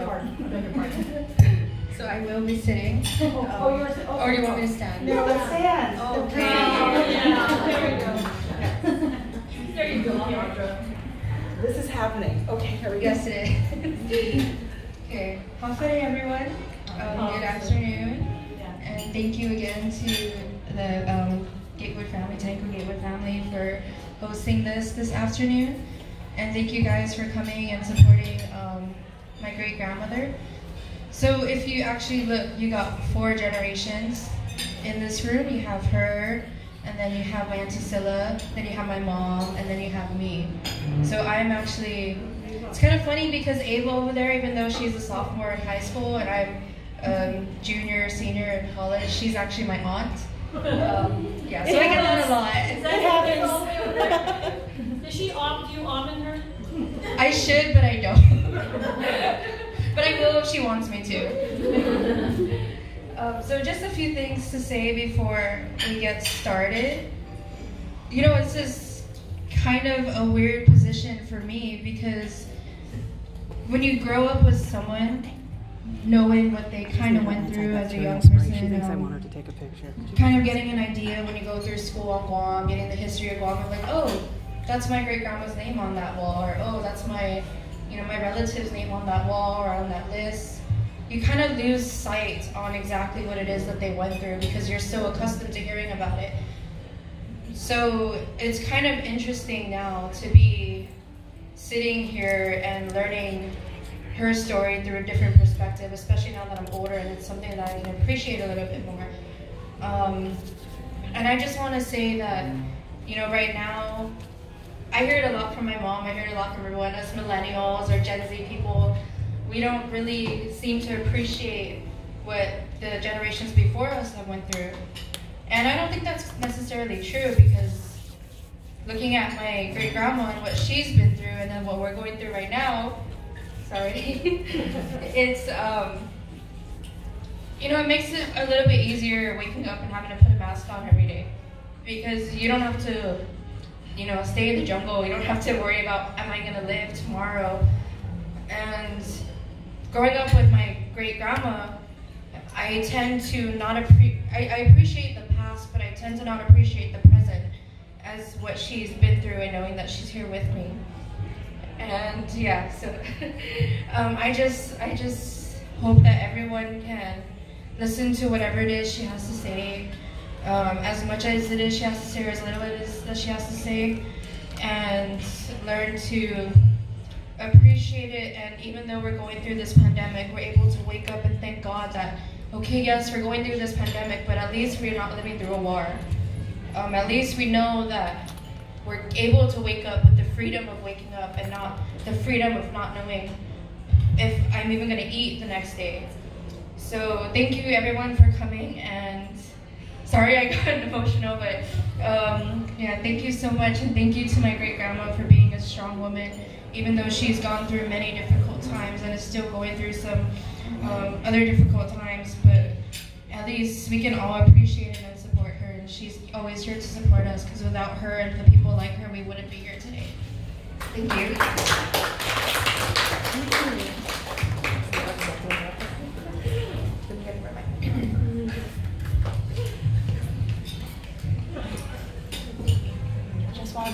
your pardon. I beg your pardon. So I will be sitting. Oh, Um, oh, you're, oh. Or do you want me to stand? No, let's stand. Okay. Yeah, there you go. There you go, Keandra. This is happening. Okay, here we go. Yes, it is. okay. Hafere, everyone. Um, good afternoon. And thank you again to the um, Gatewood family, Tydingco-Gatewood family, for hosting this this afternoon. And thank you guys for coming and supporting my great grandmother. So if you actually look, you got four generations in this room. You have her, and then you have my auntie Scylla, then you have my mom, and then you have me. So I'm actually. It's kind of funny because Ava over there, even though she's a sophomore in high school and I'm um, junior, senior in college, she's actually my aunt. Um, yeah, so I get that a lot. Is that happens? Does she opt you almond her? I should, but I don't. But I will if she wants me to. um, so just a few things to say before we get started. You know, it's just kind of a weird position for me because when you grow up with someone, knowing what they kind of went through as a young person, She thinks I um, want her to take a picture. kind of getting an idea when you go through school on Guam, getting the history of Guam, and like, oh, that's my great grandma's name on that wall, or oh, that's my, you know, my relative's name on that wall or on that list. You kind of lose sight on exactly what it is that they went through because you're so accustomed to hearing about it. So it's kind of interesting now to be sitting here and learning her story through a different perspective, especially now that I'm older and it's something that I can appreciate a little bit more. Um, and I just want to say that, you know, right now, I hear it a lot from my mom, I hear it a lot from everyone, us millennials or Gen Z people, we don't really seem to appreciate what the generations before us have went through. And I don't think that's necessarily true because looking at my great grandma and what she's been through and then what we're going through right now, sorry, it's um, you know, it makes it a little bit easier waking up and having to put a mask on every day because you don't have to, you know, stay in the jungle. You don't have to worry about am I gonna live tomorrow. And growing up with my great grandma, I tend to not appre- I, I appreciate the past, but I tend to not appreciate the present as what she's been through and knowing that she's here with me. And yeah, so um, I just I just hope that everyone can listen to whatever it is she has to say, um, as much as it is she has to say, or as little it is that she has to say, and learn to appreciate it. And even though we're going through this pandemic, we're able to wake up and thank God that okay, yes, we're going through this pandemic, but at least we're not living through a war. Um, at least we know that we're able to wake up with the freedom of waking up and not the freedom of not knowing if I'm even going to eat the next day. So thank you everyone for coming and sorry I got emotional, but um, yeah, thank you so much and thank you to my great grandma for being a strong woman, even though she's gone through many difficult times and is still going through some um, other difficult times, but at least we can all appreciate her and support her and she's always here to support us because without her and the people like her, we wouldn't be here today. Thank you. I just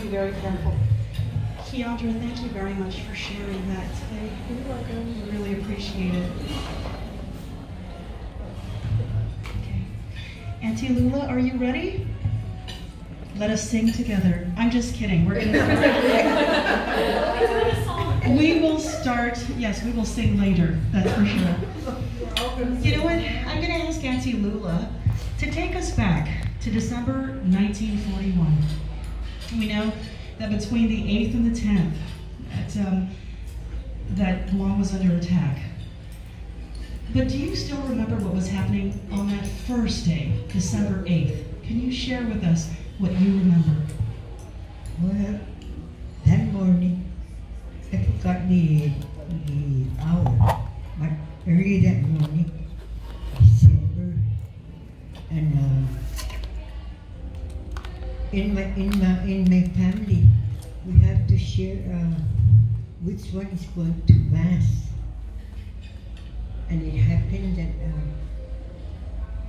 be very careful. Keandra, thank you very much for sharing that today. You're welcome. We really appreciate it. Okay. Auntie Lula, are you ready? Let us sing together. I'm just kidding. We're gonna. we will start. Yes, we will sing later. That's for sure. You know what? I'm going to ask Auntie Lula to take us back to December 1941. We know that between the 8th and the 10th, that, um, that Guam was under attack. But do you still remember what was happening on that first day, December 8th? Can you share with us what you remember? Well, that morning, I forgot the, the hour, but early that morning, December, and uh, in my in my in my family, we have to share uh, which one is going to mass. and it happened that uh,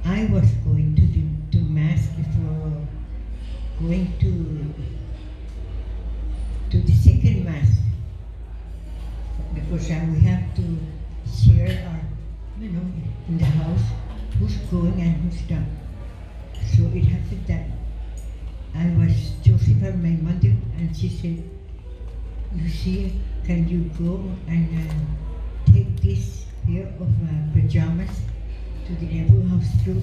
I was going to the, to mass before going to to the second mass because uh, we have to share our you know in the house who's going and who's not. So it happened that I was Josepha, my mother, and she said, Lucia, can you go and uh, take this pair of uh, pajamas to the neighbor house too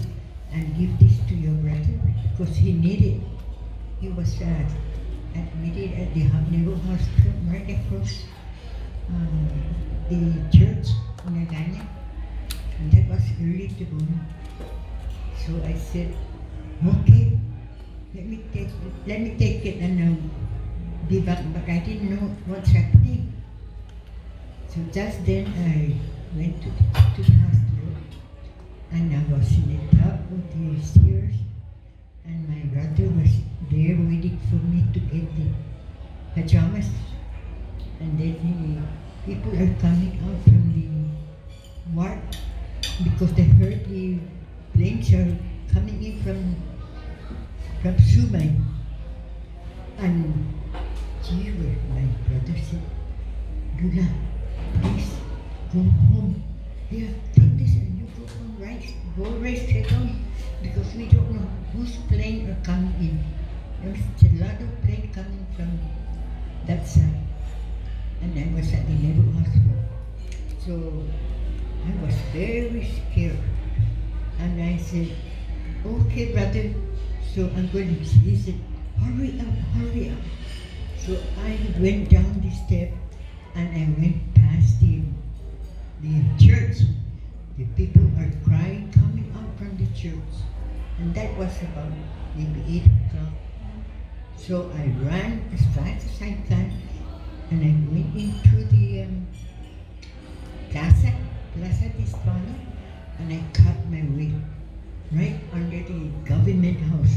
and give this to your brother because he needed. He was uh, admitted at the ho- neighbor hospital right across uh, the church in Agana. And that was early the morning. So I said, okay, let me take let me take it and um, be back. But I didn't know what's happening. So just then I went to the, to the hospital and I was in the top of the stairs and my brother was there waiting for me to get the pajamas. And then the people are coming out from the ward because they heard the planes are coming in from from Sumay. And gee, whiz, my brother said, Lula, please go home. Yeah, take this and you go home right, go right straight home because we don't know whose plane are coming in. There's a lot of plane coming from that side. And I was at the Naval Hospital. So I was very scared. And I said, okay, brother, so I'm going to, he said, hurry up, hurry up. So I went down the step and I went past the, the church. The people are crying coming out from the church. And that was about maybe 8 o'clock. So I ran as fast as I can and I went into the um, Plaza, Plaza España, and I cut my way right under the government house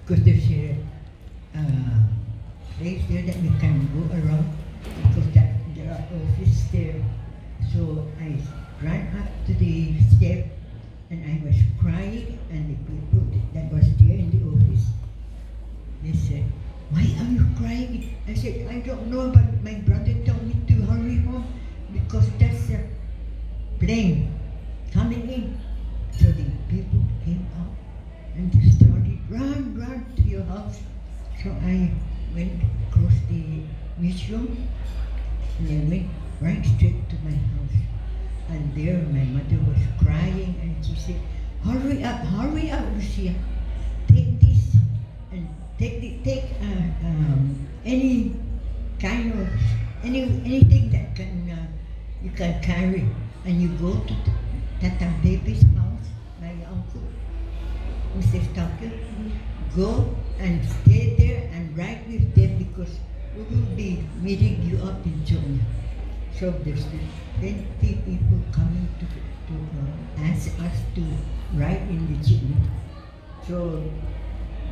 because there's a uh, place there that we can go around because that there are offices there. So I ran up to the step and I was crying and the people that was there in the office they said, why are you crying? I said, I don't know, but my brother told me to hurry home because that's a plane coming in. So the people and they started, run, run to your house. So I went across the museum and I went right straight to my house. And there my mother was crying and she said, hurry up, hurry up, Lucia. Take this and take the, take uh, um, any kind of any anything that can uh, you can carry and you go to Tata Baby's house, my uncle, Mrs. Tucker. Go and stay there and write with them because we will be meeting you up in Yona. So there's plenty people coming to, to uh, ask us to write in the jitney. So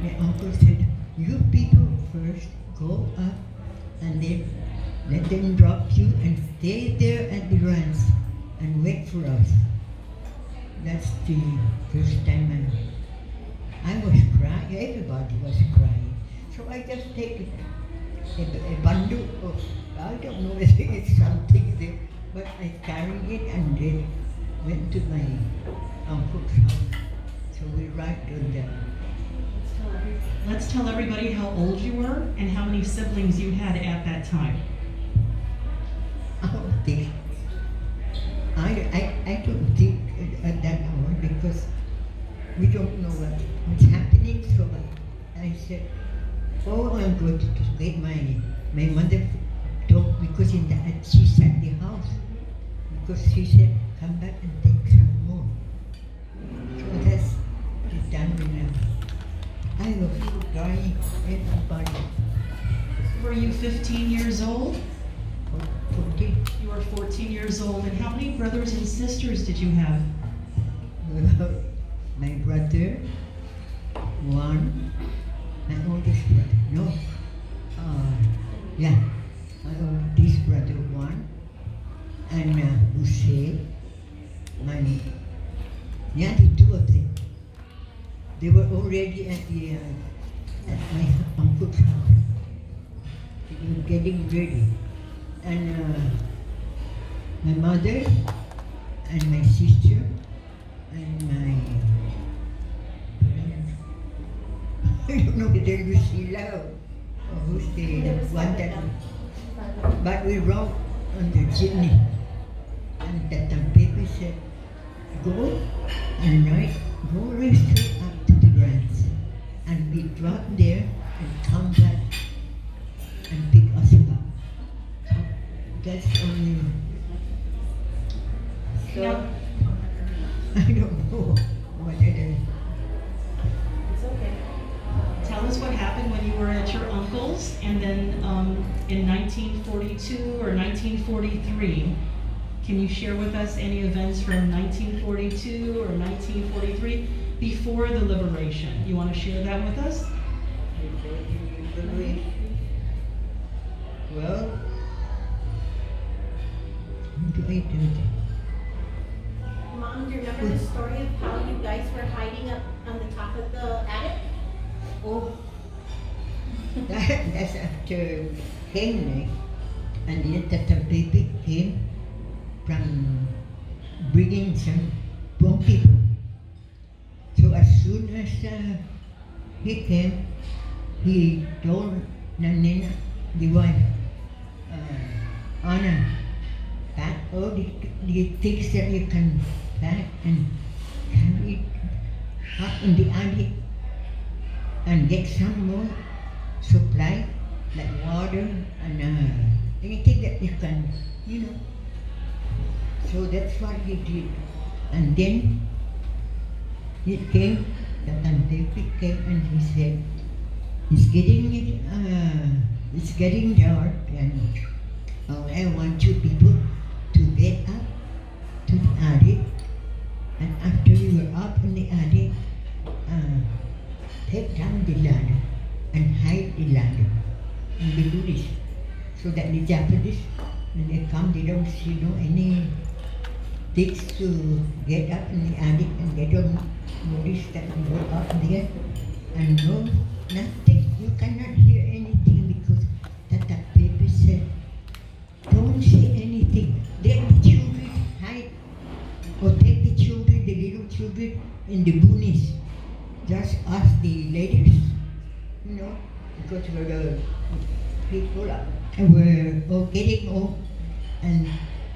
my uncle said, you people first go up and then let them drop you and stay there at the runs and wait for us. That's the first time I, I was crying, everybody was crying. So I just take a, a, a bundle of, I don't know if it's something there, but I carried it and then went to my uncle's house. So we arrived on that. Let's tell everybody how old you were and how many siblings you had at that time. Oh, dear. I, I, I don't think at that hour because we don't know what, what's happening. So I, I said, oh, I'm going to, to get my, my mother dog because in the, she's at the house. Because she said, come back and take some more. So that's the done now. I was crying everybody. Were you 15 years old? Oh, for- forty. You were 14 years old. And how many brothers and sisters did you have? My brother, one, my oldest brother, no, uh, yeah, my oldest brother, one, and uh, Hussein, nearly two of them. They were already at the uh, at my uncle's house. Getting ready, and uh, my mother and my sister I don't know Lucilla or or who's the one that but we rode on the jeepney and that the baby said go and right go right straight up to the grounds and we drop there and come back and pick us up. That's only so I don't know what it is. It's okay. Tell us what happened when you were at your uncle's and then um, in 1942 or 1943. Can you share with us any events from 1942 or 1943 before the liberation? You want to share that with us? Well, how do I do? Do you remember the story of how you guys were hiding up on the top of the attic? Oh, that, that's after Henry, and yet that the baby came from bringing some poor people. So as soon as uh, he came, he told Nanina, the wife, uh, Anna, pack all the, the things that you can pack and carry it up in the attic and get some more supply, like water and uh, anything that you can, you know. So that's what he did. And then he came, the David came and he said, it's getting it, uh, it's getting dark and uh, I want you people to get up to the attic and after you are up in the attic, uh, take down the ladder and hide the ladder. And they do this. So that the Japanese, when they come, they don't see no any things to get up in the attic and they don't notice that we go up there and no, nothing. You cannot hear in the boonies just ask the ladies, you know, because we're the people were all getting old, and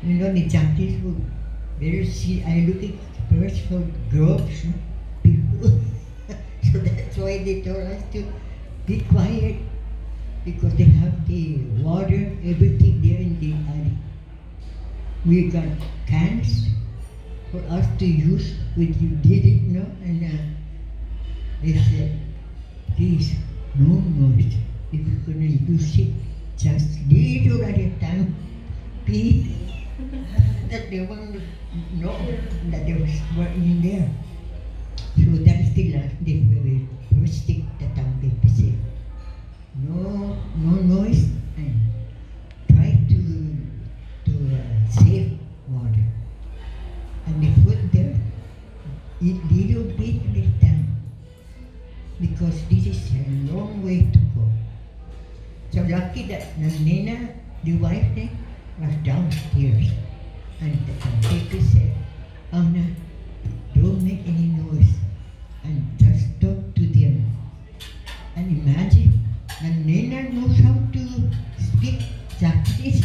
you know the Japanese would very see. I at first for groups, people, so that's why they told us to be quiet because they have the water, everything there in the attic. We got cans for us to use when you did it, no, and. Uh, they said, please, no noise. If you're going to use it, just little at a time. Please. that they want to know that was were in there. So that is the last, very first thing that I'm going to say. No, no noise and try to, to uh, save water. And the food there, eat little bit at a because this is a long way to go. So lucky that Nanina, the wife was downstairs. And the baby said, Anna, don't make any noise and just talk to them. And imagine, Nanina knows how to speak Japanese.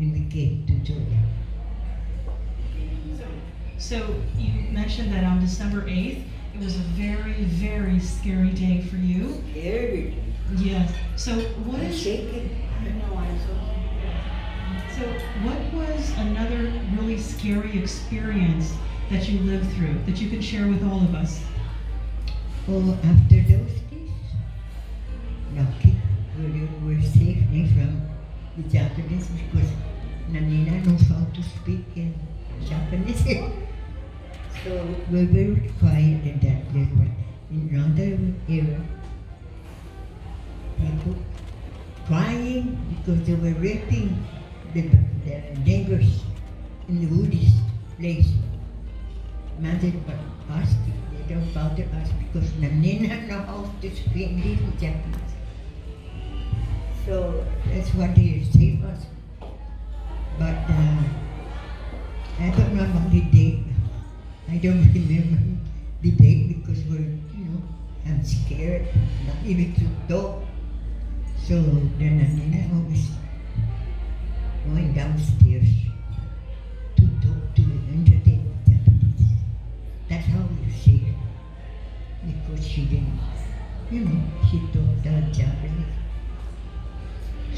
We when we came to Georgia. So you mentioned that on December 8th, it was a very, very scary day for you. Scary. Yes. So what I'm is shaking. No, I'm so. so what was another really scary experience that you lived through that you can share with all of us? Oh, after those days, lucky we were safe from the Japanese because Nanina knows how to speak in Japanese. so we were quiet in that place. But in another area. People crying because they were raping the, the neighbors in the woodies place. Mother, us, they don't bother us because Nanina knows how to speak little Japanese. So that's what they save us. But uh, I don't know the date. I don't remember the date because we're, you know, I'm scared, not even to talk. So then Nanina always going downstairs to talk to entertain the Japanese. That's how you see it. Because she didn't, you know, she taught the Japanese.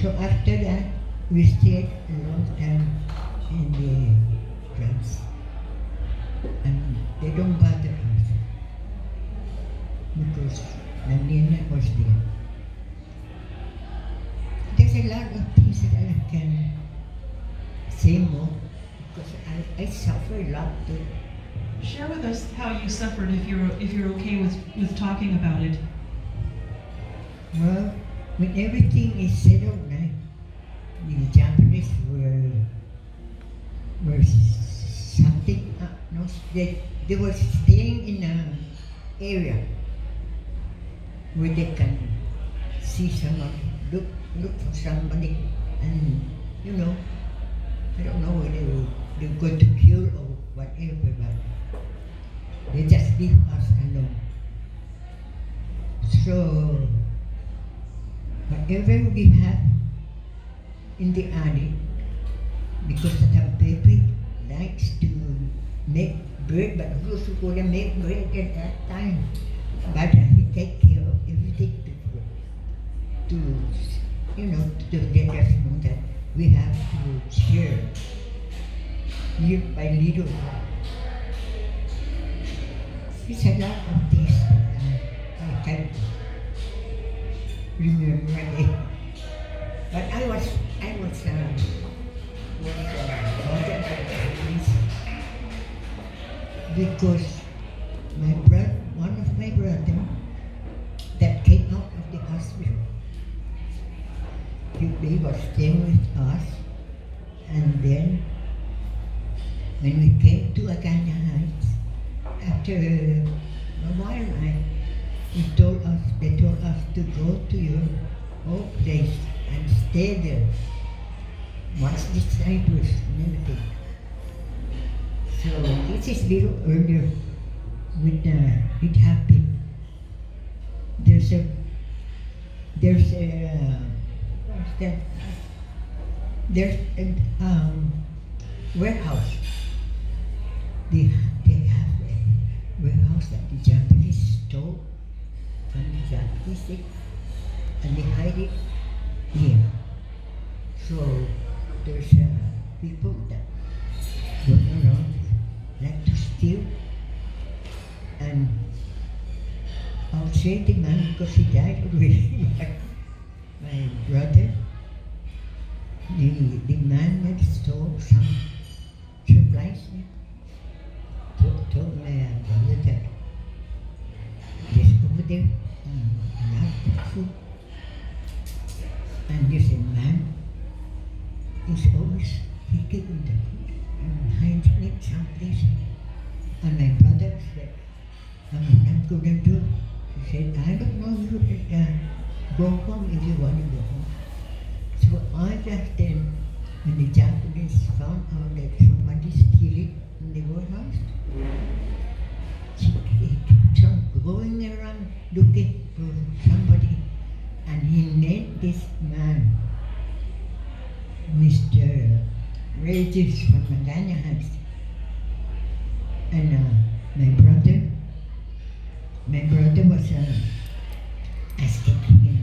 So after that, we stayed a long time in the drugs. And they don't bother us. Because Nanina was there. There's a lot of things that I can say more because I, I suffer a lot too. Share with us how you suffered if you're if you're okay with, with talking about it. Well, when everything is settled the Japanese were were something uh, no they they were staying in an area where they can see someone look look for somebody and you know I don't know whether they they're going to kill or whatever but they just leave us alone. So whatever we have in the attic, because the baby likes to make bread, but who's going to make bread at that time? But he take care of everything to, to you know, to let us know that we have to share little by little. It's a lot of things I, can remember. But I was, I was, by Chinese um, because my brother, one of my brother, that came out of the hospital, he was staying with us, and then when we came to Agana Heights, after a while, I he told us, they told us to go to your old place and stay there. Once disciples and everything. So this is little earlier with uh, it happened. There's a there's a what's that? There's a um, warehouse. They they have a warehouse that the Japanese stole from the Japanese and they hide it here. So there's uh, people that go around like to steal and I'll say the man because he died already. my brother, the, the man that stole some supplies told, told my brother that just over there um, food. And a man who's always taking the food and hiding it someplace. And my brother said, I'm not gonna do it. He said, I don't know you can uh, go home if you want to go home. So I just then, when the Japanese found out that somebody's stealing in the warehouse, he kept on going around looking for somebody and he met this man, Mr. Regis from Agana Heights. And uh, my brother, my brother was uh, asking him,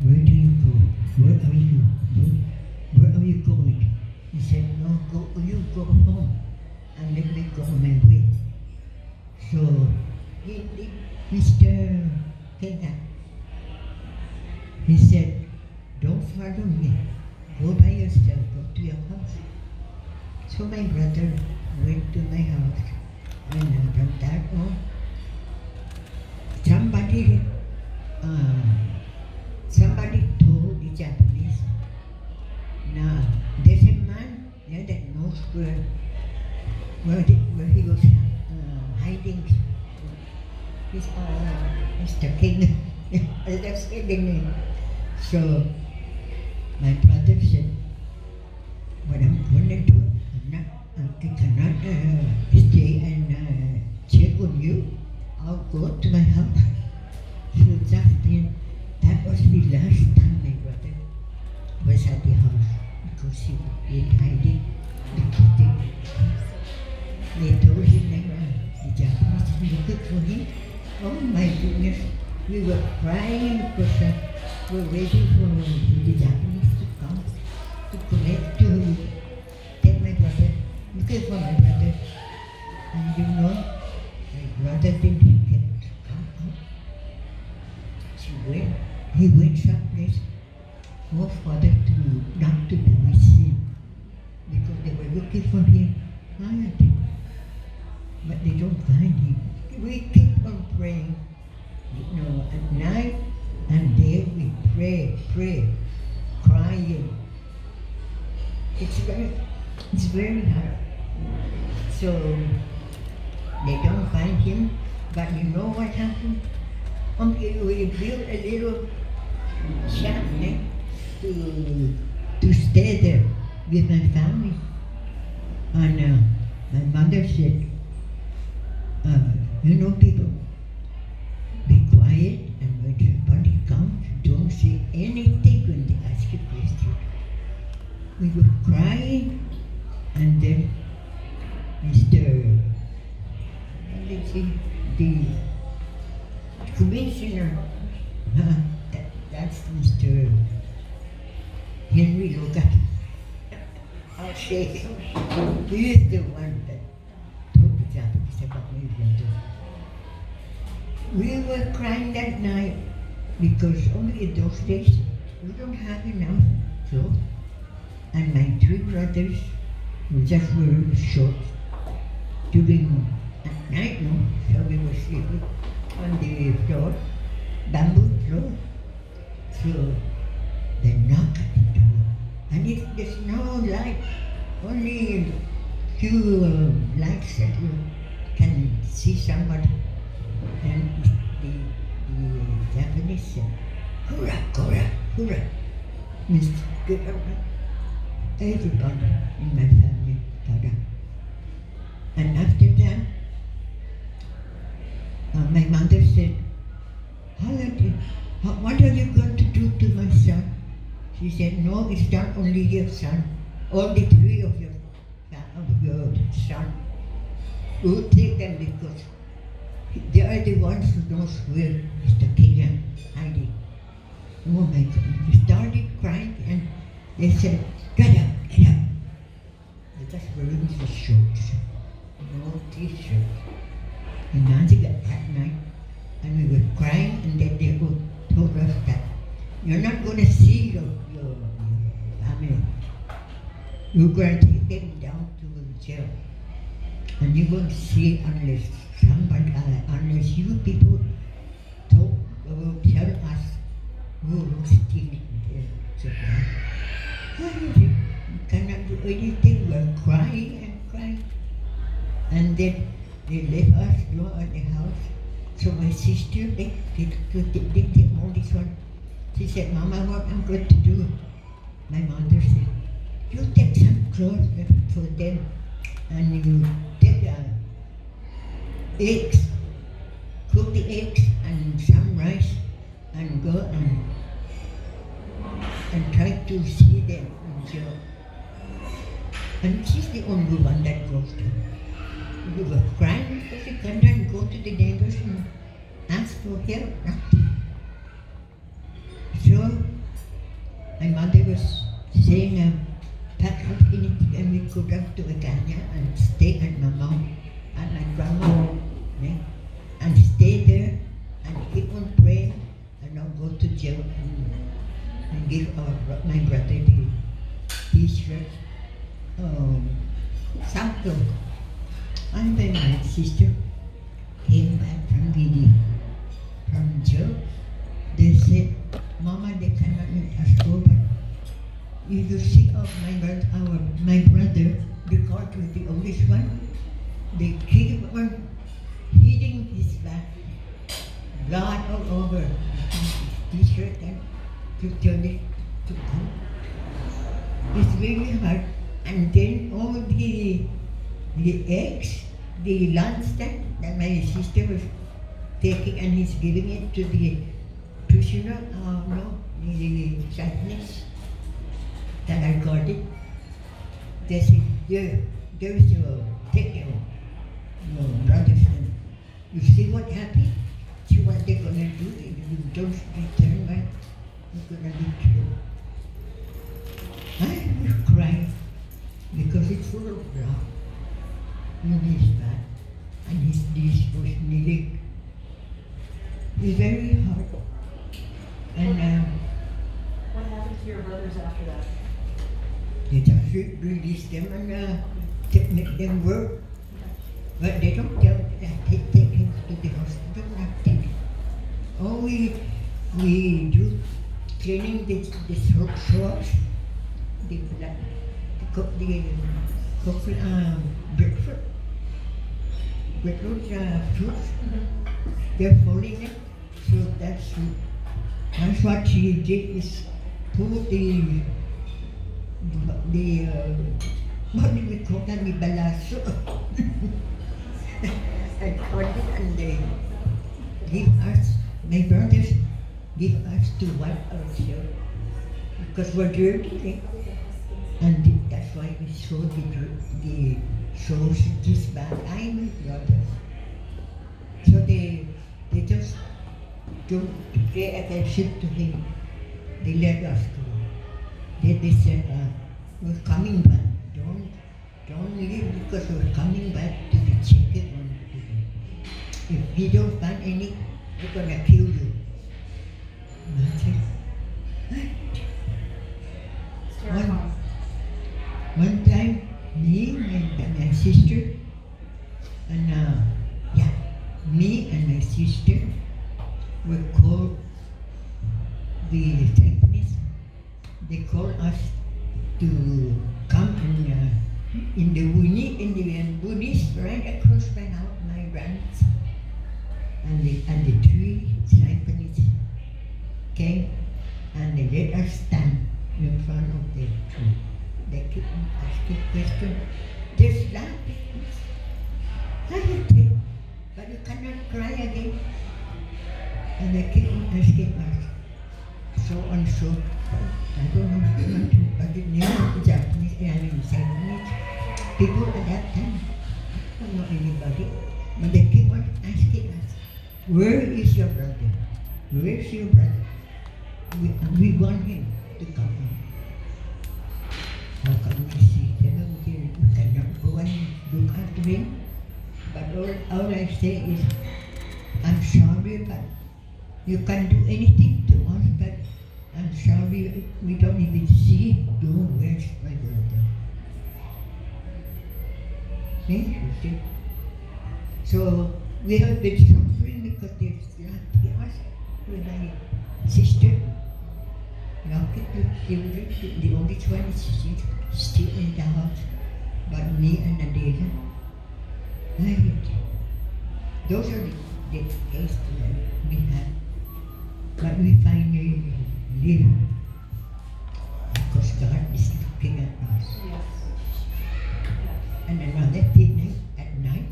where do you go? Where are you? Where, where are you going? He said, no, go, you go home and let me go my way. So, he, he, Mr. Kenya, he said, Don't follow me. Go by yourself. Go to your house. So my brother went to my house. And from that home, somebody, uh, somebody told the Japanese, now there's a man yeah, that knows where, where, the, where he was uh, hiding. He's, uh, he's king. That's kidding. So, my brother said, what I'm going to do, I'm not, I cannot uh, stay and uh, check on you. I'll go to my house. So that's been, that was the last time my brother was at the house because he was in hiding because they, they told him that uh, the Japanese were looking for him. Oh my goodness, we were crying because uh, we pray, crying. It's very, it's very hard. So they don't find him, but you know what happened? Um, we built a little shack eh, to to stay there with my family. And uh, my mother said, uh, you know, people, be quiet, say anything when they ask you question. We were crying, and then Mr. let's see, the because only in those days we don't have enough clothes. And my three brothers just were short during at night, no, so we were sleeping on the floor, bamboo floor. So they knock at the door, and if there's no light, only few uh, lights that you can see somebody, and the, said, "Hurrah, hurrah, hurrah!" means out. Everybody in my family up. And after that, uh, my mother said, are what are you going to do to my son? She said, no, it's not only your son, only three of your, of your son. We'll take them because they are the ones who knows where Mr. Kenyan hiding. Oh my God, we started crying and they said, get up, get up. I just wearing the shorts, no t-shirt. And got that night, and we were crying, and then they go- told us that you're not going to see your, your, your family. You're going to take them down to the jail. And you won't see unless somebody, uh, unless you people talk, will tell us who was stealing the. We cannot do anything, we're crying and crying. And then they left us alone at the house. So my sister, they, they, they, they, they take all this one. She said, Mama, what I'm going to do? My mother said, you take some clothes for them and you take uh, eggs, cook the eggs and some rice and go and, and try to see them in jail. And she's the only one that goes to. We were crying because we couldn't go to the neighbors and ask for help. Nothing. So my mother was saying, uh, pack up anything and we go down to Agana and stay at my mom the lunch that, that my sister was taking and he's giving it to the prisoner, uh, no, the sadness that I got it. They said, there, there's your, take your, your brother's son. You see what happened? See what they're gonna do if you don't return back? You're gonna be killed. I was crying because it's full of blood back and his dish was nearly it's very hard. And um, What happened to your brothers after that? they just re- release them and uh, make them work. But they don't tell that they take him to the hospital, nothing. Oh, we, we do cleaning the, the throat swabs, the blood, the, the cook, um, breakfast, with those uh, fruits, they're folding it. So that's, that's what she did is pull the the uh, what do we call that? The balaso. and cut it and they give us, my brothers give us to wipe ourselves because we're dirty. And that's why we show the, dr- she sausages back. I'm brothers. So they, they just don't pay attention to him. They let us go. They, they said, uh, we're coming back. Don't, don't leave because we're coming back to the chicken. If we don't find any, we're gonna kill you. And I said, terrifying. One time, me and my sister, and uh, yeah, me and my sister were called the Japanese. They called us to come and uh, in the Wuni, in the uh, Buddhist right across my house, my ranch, and the and the three Japanese came and they let us stand in front of the tree. On asking questions. There's laughing. Laughing. But you cannot cry again. And they keep on asking us. So so. I don't know what to, the Japanese and Chinese people at that time. I know anybody. But they keep on asking us, where is your brother? Where is your brother? We, we want him to come home. But all, all I say is, I'm sorry, but you can't do anything to us, but I'm sorry, we don't even see you. Where's my brother? See, you see? So we have been suffering because there's lucky us with my sister. Lucky to children, the only one is still, still in the house, but me and Adela. Right. Those are the, the cases that we have. But we finally live because God is looking at us. Yes. And another thing at night,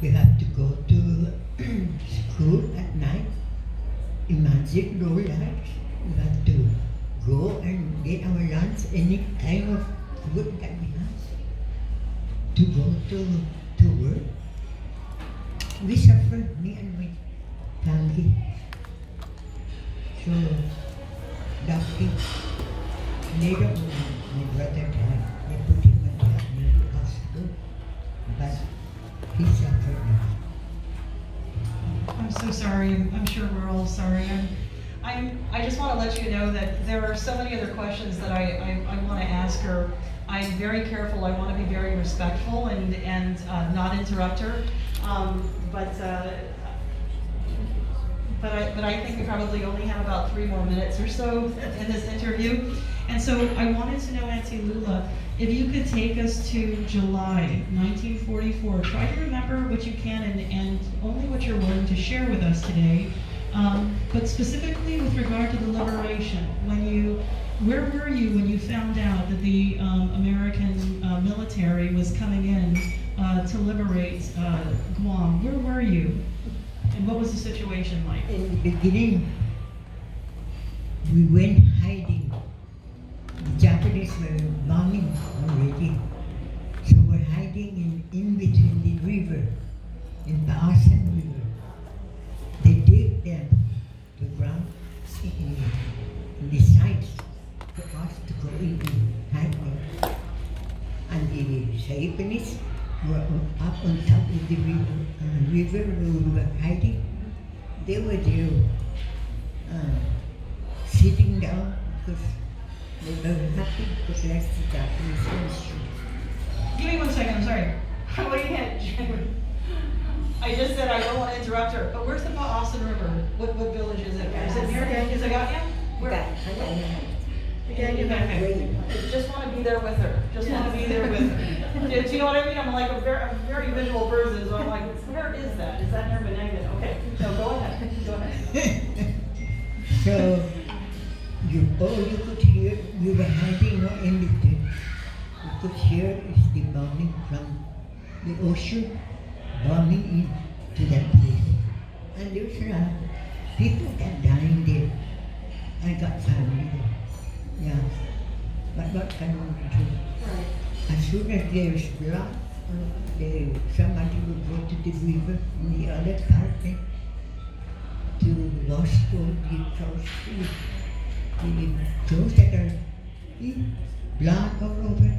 we have to go to school at night. Imagine no lunch. We have to go and get our lunch, any kind of food that we have, to go to, to work. We me and my family. So, later on, my brother died. They put him in the hospital, but he suffered. I'm so sorry. I'm sure we're all sorry. I'm, I'm, I just want to let you know that there are so many other questions that I, I, I want to ask her. I'm very careful. I want to be very respectful and, and uh, not interrupt her. Um, but, uh, but I, but I think we probably only have about three more minutes or so in this interview. And so I wanted to know, Auntie Lula, if you could take us to July 1944. Try to remember what you can and, and only what you're willing to share with us today. Um, but specifically with regard to the liberation, when you, where were you when you found out that the um, American uh, military was coming in uh, to liberate uh, Guam? Where were you? And what was the situation like? In the beginning, we went hiding. The Japanese were bombing already. So we're hiding in, in between the river, in the River. They dig them the ground in, in the sides for us to go in and hide. And the Japanese were up on top of the river, uh, river where we were hiding. They were there uh, sitting down because they were happy because that's the ministry. Give me one second, I'm sorry. What do you had? I just said I don't want to interrupt her, But where's the Pa'asan River? What, what village is it? Is it near, is it Ganya? Where? Okay, I just want to be there with her. Just want to be there with her. Do do you know what I mean? I'm like a very, I'm a very visual person, so I'm like, where is that? Is that near Benegnan? Okay, no, go ahead. Go ahead. So you all you could hear we were hiding no in between. You could hear is the bombing from the ocean bombing into that place. And there's uh, people that dying there. I got family there. Yeah. But what can we do? As soon as there's blood, they, somebody would go to the river in the other part there to wash all the clothes, the clothes that are eh, blood all over.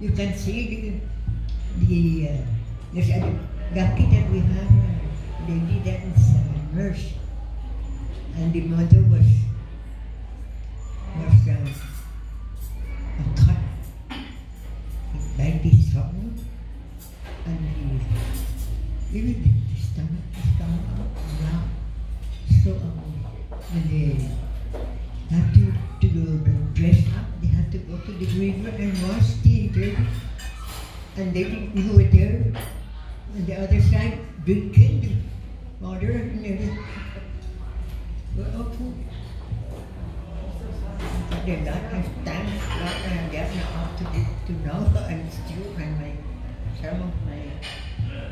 You can see the, the uh, there's lucky that we have a lady that is a nurse, and the mother was was uh, a cut by the stomach and the even the, the stomach, the stomach out, yeah. So um, when they have to, to go dress up, they have to go to the river and wash the dirty. And they didn't we were there on the other side some of my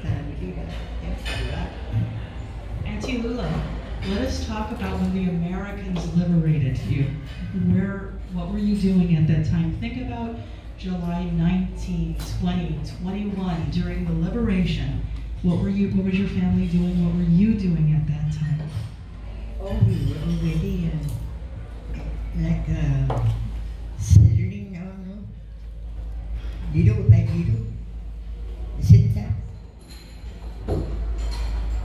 family that that's a lot. Auntie Lula, let us talk about when the Americans liberated you. Where, what were you doing at that time? Think about July 19, 20, 21, during the liberation. What were you, what was your family doing? What were you doing at that time? Oh, we were already uh, like uh, settling down, no? Little by little. That?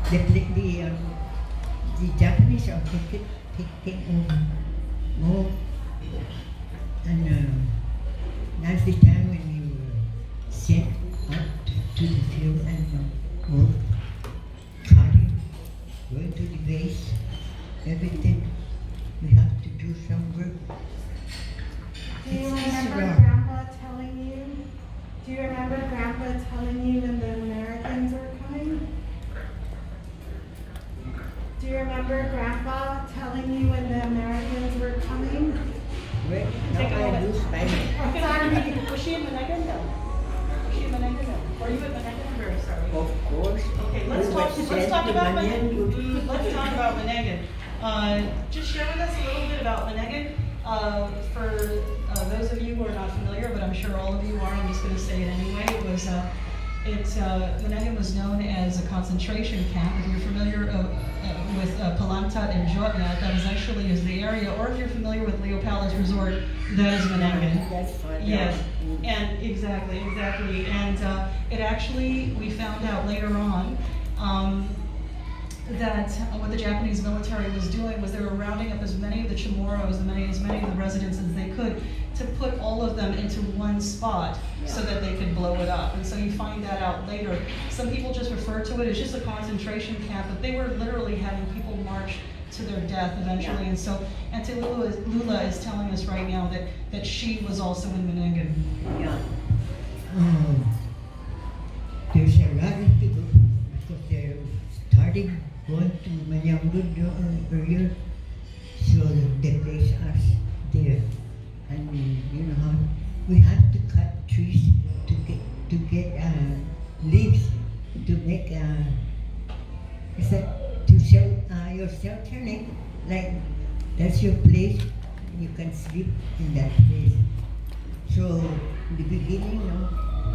The, the, the, um, the Japanese are taking, taking over more. And uh, that's the time when we were sent out to the field and work, cutting, going to the base everything. We have to do some work. Do you remember. Grandpa telling you? Do you remember Grandpa telling you when the Americans were coming? Do you remember Grandpa telling you when the Americans were coming? Well, Take a now I moment. lose my Sorry. Was she in Benegnan? No. Was she in Benegnan? No. Were you at Benegnan? I'm sorry. Of course. Okay, let's talk, let's talk about to- Let's talk about Manenggon. Uh, just share with us a little bit about Manenggon. Uh, for uh, those of you who are not familiar, but I'm sure all of you are, I'm just going to say it anyway. It was, uh, it, uh, was known as a concentration camp. If you're familiar uh, uh, with uh, and Jotnat, that is actually is the area, or if you're familiar with Leo Palace Resort, that is Manenggon. That's fine. Yes, Mm. and exactly, exactly. And uh, it actually, we found out later on um, that what the Japanese military was doing was they were rounding up as many of the Chamorros, as many, as many of the residents as they could, to put all of them into one spot so that they could blow it up. And so you find that out later. Some people just refer to it as just a concentration camp, but they were literally having people march to their death eventually. And so Auntie Lula is, Lula is telling us right now that, that she was also in Manenggon. Yeah. Um, there's a lot of people because they're starting Manyangud mentioned uh, earlier, so they place us there. And you know how we have to cut trees to get to get uh, leaves to make uh, is that to sell uh, your shelter like, like that's your place you can sleep in that place. So in the beginning, you know,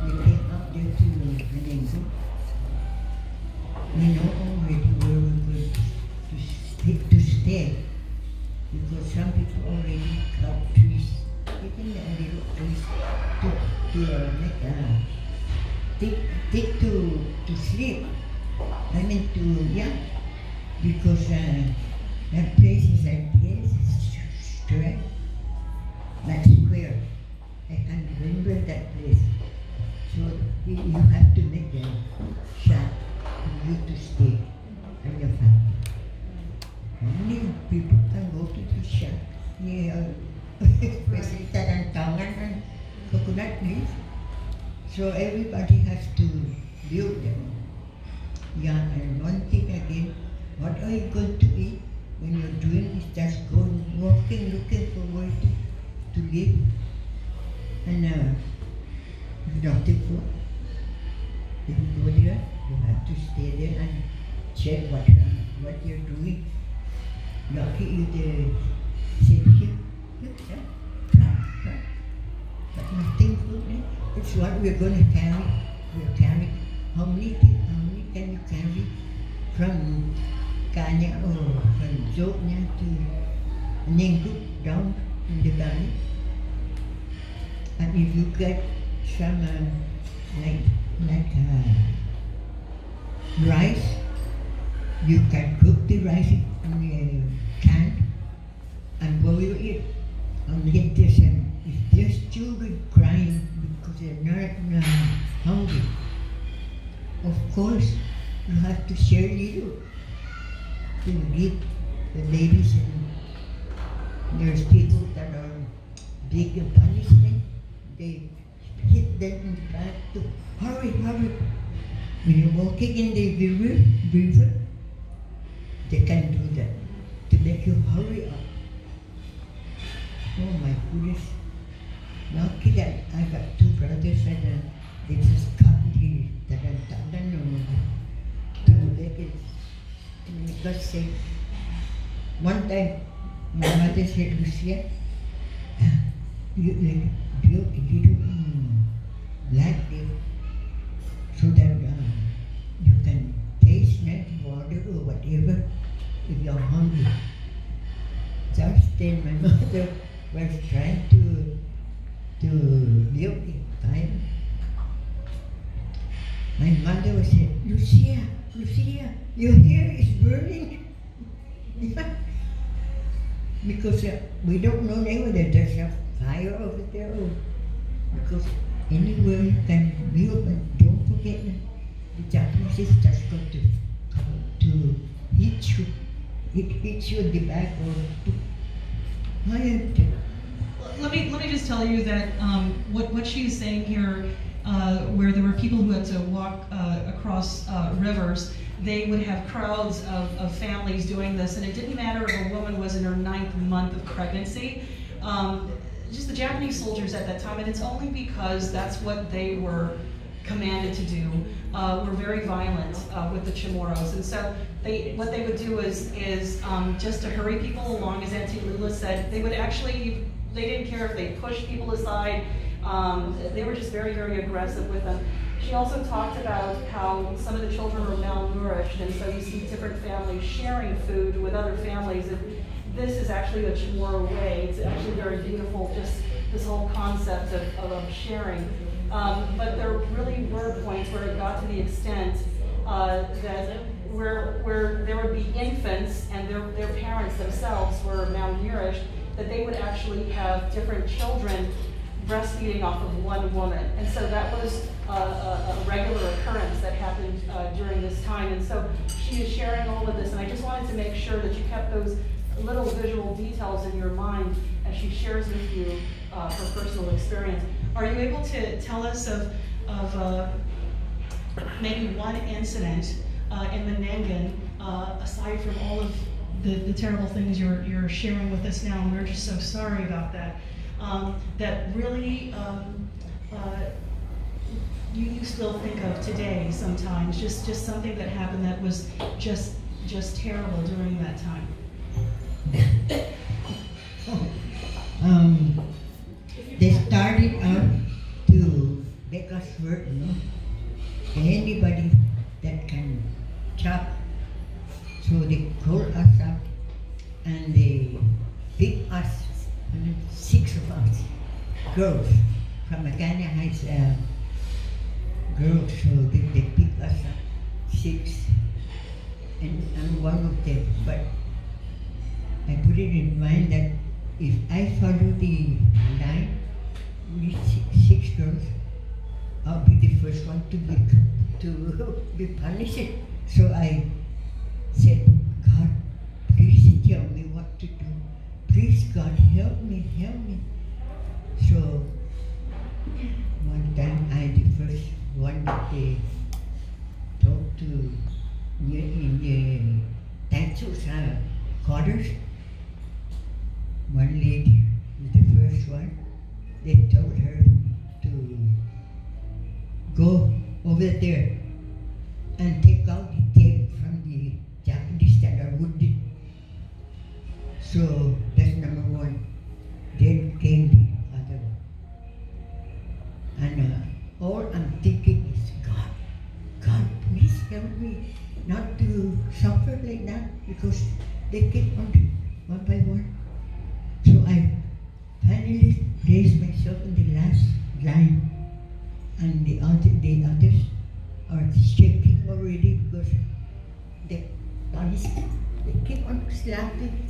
we came up there to Menengo. We know already where we're going to stay, to stay. Because some people already cut trees, even the little trees to, to uh, make a take, take to, to sleep. I mean to, yeah, because uh, that are you going to eat when you're doing is just going, walking, looking for where to, to live. And uh, if not food, if you go there, you have to stay there and check what, what you're doing. Lucky if they say, here. But nothing food there. It's what we're going to carry. We're carrying. How many, thi- from Jognya to Ningu down in the valley? And if you get some uh, like like uh, rice, you can cook the rice in a can and boil it. And get this and if there's children crying because they're not uh, hungry, of course you have to share little to give the ladies and there's people that are big in punishment. They hit them in the back to hurry, hurry. When you're walking in the river, river, they can do that to make you hurry up. Oh my goodness. Lucky that I got two brothers and uh, they just cut the tangantangan or to make it make us safe. One time, my mother said, Lucia, you like build a little um, black there so that uh, you can taste that water or whatever if you're hungry. Just then my mother was trying to to build the fire. My mother was saying, Lucia, Lucia, your hair is burning. because uh, we don't know now whether there's a fire over there. Or because you can build, but don't forget the Japanese is just going to come to hit you. It hits you in the back or I am Let me let me just tell you that um, what what she's saying here, uh, where there were people who had to walk uh, across uh, rivers, they would have crowds of, of families doing this, and it didn't matter if a woman was in her ninth month of pregnancy. Um, just the Japanese soldiers at that time, and it's only because that's what they were commanded to do, uh, were very violent uh, with the Chamorros. And so they, what they would do is, is um, just to hurry people along, as Auntie Lula said, they would actually, they didn't care if they pushed people aside. Um, they were just very, very aggressive with them. She also talked about how some of the children were malnourished, and so you see different families sharing food with other families. And this is actually a Chamorro way. It's actually very beautiful, just this whole concept of, of, sharing. Um, but there really were points where it got to the extent uh, that where, where there would be infants and their, their parents themselves were malnourished, that they would actually have different children breastfeeding off of one woman. And so that was a, a, a regular occurrence that happened uh, during this time. And so she is sharing all of this, and I just wanted to make sure that you kept those little visual details in your mind as she shares with you uh, her personal experience. Are you able to tell us of, of uh, maybe one incident uh, in Manenggon, uh, aside from all of the, the terrible things you're, you're sharing with us now, and we're just so sorry about that. Um, that really um, uh, you, you still think of today sometimes, just, just something that happened that was just, just terrible during that time. um, they started out to make us work, you know. Anybody that can chop. So they call us up and they pick us, six of us, girls from Agana Heights uh, girls. So they, they pick us up, six, and I'm one of them. But I put it in mind that if I follow the line, with six, six girls, I'll be the first one to be to be punished. So I said, God, please tell me what to do. Please, God, help me, help me. So one time I the first one day talked to in the Tansu's quarters. One lady, the first one, they told her to go over there and take out the tape from the Japanese that are wounded. So like because they keep on one by one. So I finally placed myself in the last line and the other the others are shaking already because the bodies they keep on slapping.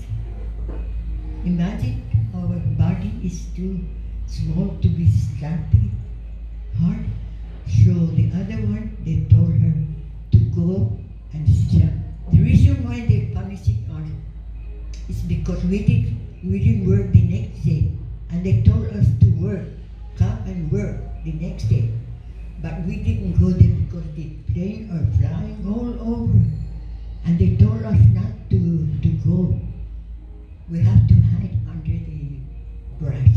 Imagine our body is too small to be slapping hard. So the other one they told her to go and slap. The reason why they punishing us is because we did we didn't work the next day and they told us to work, come and work the next day. But we didn't go there because the plane are flying all over. And they told us not to, to go. We have to hide under the grass.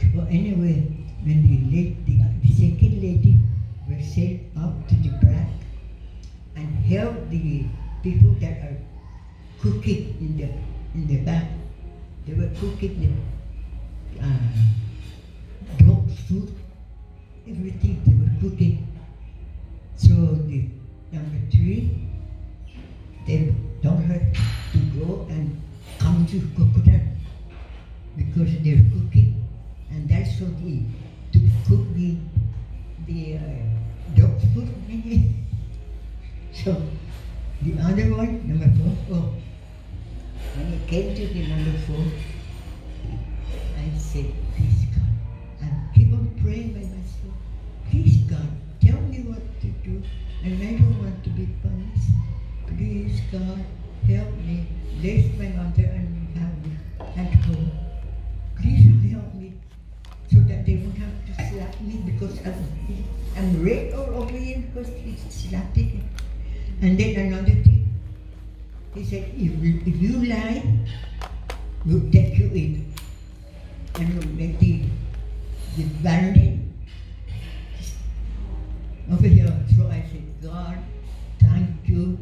So anyway, when the, late, the, second lady was sent up to the and help the people that are cooking in the in the back, they were cooking the uh, dog food everything they were cooking. So the number three, they don't have to go and come to coconut because they're cooking, and that's what they to cook the the uh, dog food. so the other one, number four, oh, when I came to the number four, I said, please God, and keep on praying by myself. Please God, tell me what to do, and I don't want to be punished. Please God, help me. Bless my mother and my family at home. Please help me so that they won't have to slap me because I'm, I'm red all over here because he's slapping. And then another thing, he said, if, you- if you lie, we'll take you in. And we'll make the, the bandit over here. So I said, God, thank you.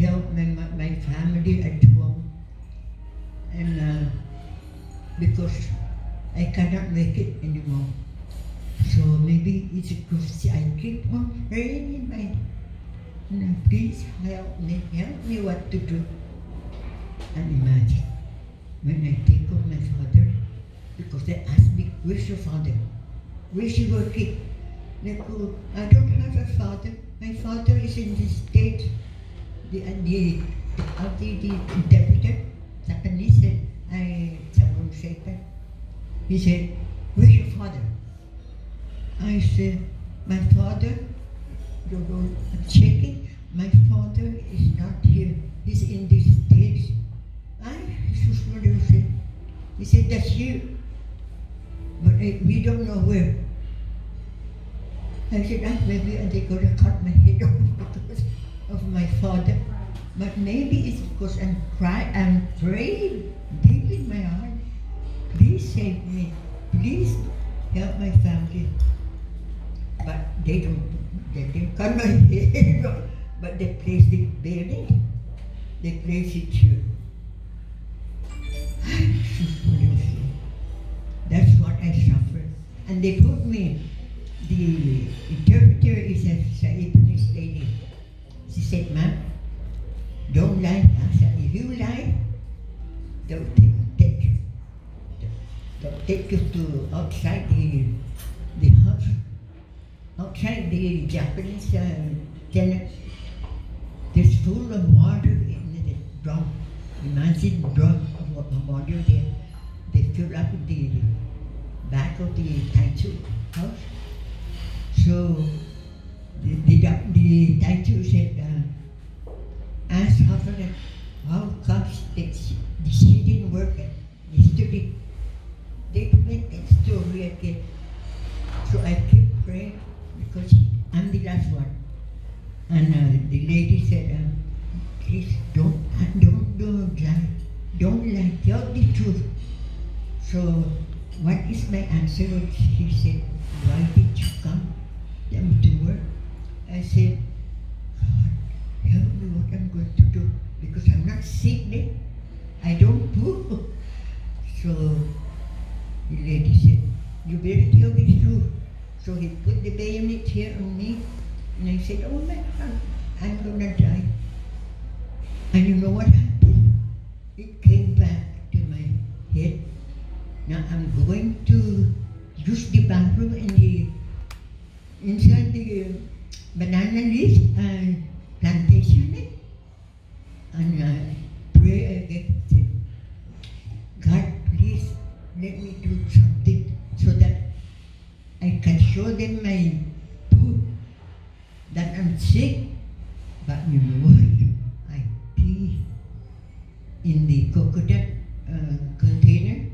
Help my, my, family at home. And uh, because I cannot make it anymore. So maybe it's because I keep on praying in my now, please help me, help me what to do. And imagine, when I think of my father, because they ask me, where's your father? Where's he working? I don't have a father. My father is in the state. The, the, uh, the, the interpreter, Japanese said, I, someone said that. He said, where's your father? I said, my father, you know, I'm checking, my father is not here. He's in the States. I, what do you say? He said, that's here. But uh, we don't know where. I said, ah, maybe they're going to cut my head off because of my father. But maybe it's because I'm crying, I'm praying deep in my heart. Please save me. Please help my family. But they don't, my head. But they place it barely. They place it here. That's what I suffer. And they put me, the interpreter is a Japanese lady. She said, ma'am, don't lie. I said, if you lie, they'll take, take you. They'll take you to outside the, the house, outside the Japanese uh, tenant. There's full of water in the drum. Imagine drum of water there. They fill up the back of the Taichu house. So the, the, the Taichu said, uh, ask Hafner how comes that she, she didn't work yesterday. They make that story again. So I keep praying because I'm the last one. And uh, the lady said, uh, please don't, uh, don't, don't lie. Don't lie, tell the truth. So what is my answer? She said, why did you come to work? I said, God, help me what I'm going to do because I'm not sick. I don't poop. So the lady said, you better tell the truth. So he put the bayonet here on me and I said, oh my God, I'm gonna die. And you know what happened? It came back to my head. Now I'm going to use the bathroom in the inside the uh, banana leaf and plantation and uh, pray again. God, please let me do something so that I can show them my proof that I'm sick. But you know what? I pee in the coconut uh, container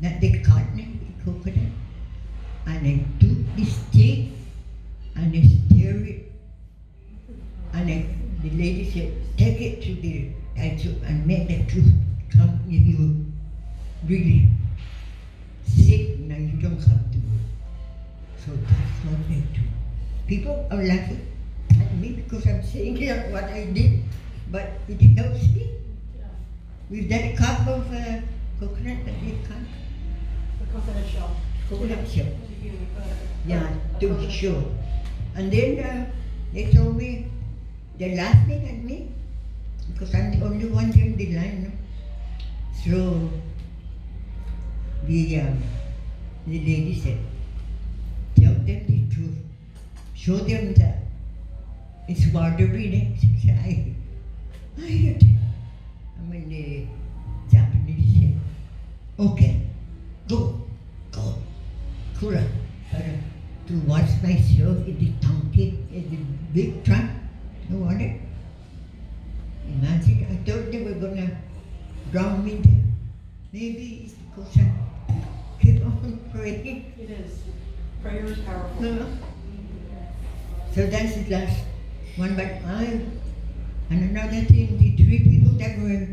that they caught me, the coconut, and I took this stick and I stir it, and I, the lady said, take it to the tattoo and make the truth come if you really Laughing at me because I'm saying here what I did, but it helps me. With that cup of uh, coconut that they cut, The coconut shell. coconut shell. Uh, Yeah, to show. And then uh, they told me they're laughing at me because I'm the only one in the line. No? So the um, the lady said, tell them the truth. Show them that it's watery next. I, I heard it. I mean the Japanese okay, go, go, Kura, uh, to watch myself in the donkey, in the big truck. You want it? Imagine, I thought they were gonna drown me there. Maybe it's because I keep on praying. It is. Prayer is powerful. Uh, So that's the last one, but I, and another thing, the three people that were,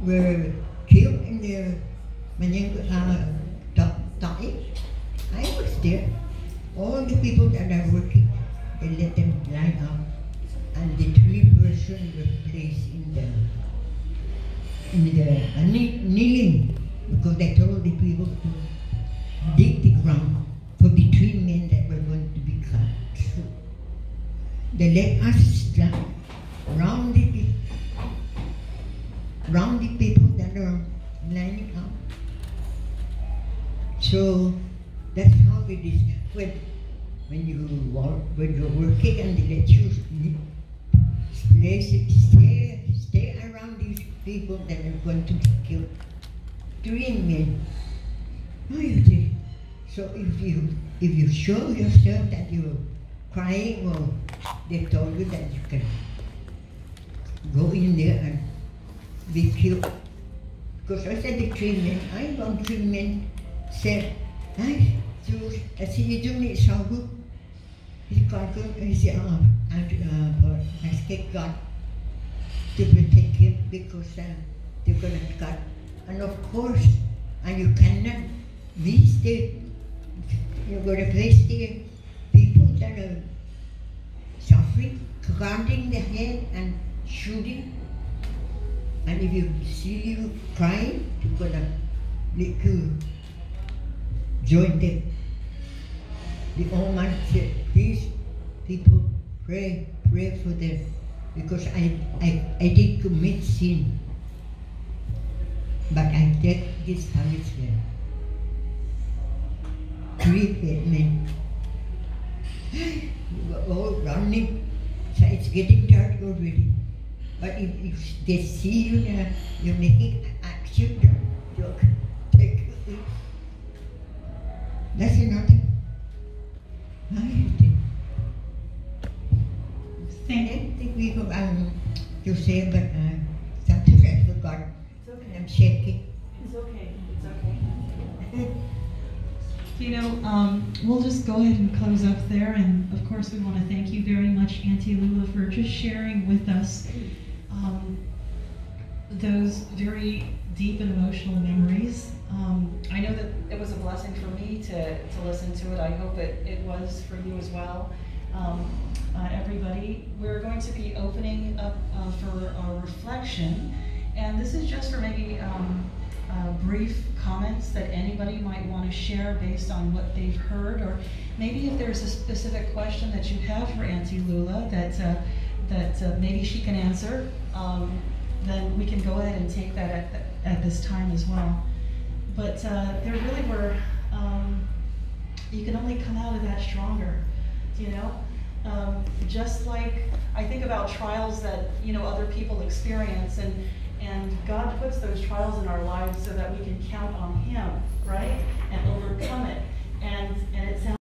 were killed in the Manyango, uh, I was there. All the people that are working, they let them line up, and the three person were placed in the, in the, uh, kneeling, because they told the people to dig the ground they let us round the round the people that are lining up. So that's how it is. When when you work, when you're working and they let you place stay stay around these people that are going to be killed. Three men. You. So if you if you show yourself that you're crying or they told you that you can go in there and be killed. Because I said the three men, I want three men said, I do I see you do me so good. He got good he said, oh and uh I escaped God. to protect him because uh, they're gonna cut. And of course, and you cannot reach the, you're gonna place the people that are suffering, cutting the head and shooting. And if you see you crying, you're gonna let you join them. The man said, please, people, pray, pray for them. Because I, I, I did commit sin. But I get this punishment. Three men. Were running. So it's getting dark already. But if, if they see you there, you're making action, joke, take it. That's nothing. I hate it. I didn't think we go um, to say, but uh, sometimes I forgot. It's okay. I'm shaking. It's okay, it's okay. You know, um, we'll just go ahead and close up there, and of course, we want to thank you very much, Auntie Lula, for just sharing with us um, those very deep and emotional memories. Um, I know that it was a blessing for me to, to listen to it. I hope it, it was for you as well. Um, uh, everybody, we're going to be opening up uh, for a reflection, and this is just for maybe um, uh, brief comments that anybody might want to share based on what they've heard, or maybe if there's a specific question that you have for Auntie Lula that uh, that uh, maybe she can answer, um, then we can go ahead and take that at, at this time as well. But uh, there really were, um, you can only come out of that stronger, you know? Um, just like I think about trials that, you know, other people experience and, and God puts those trials in our lives so that we can count on Him, right? And overcome it. And, and it sounds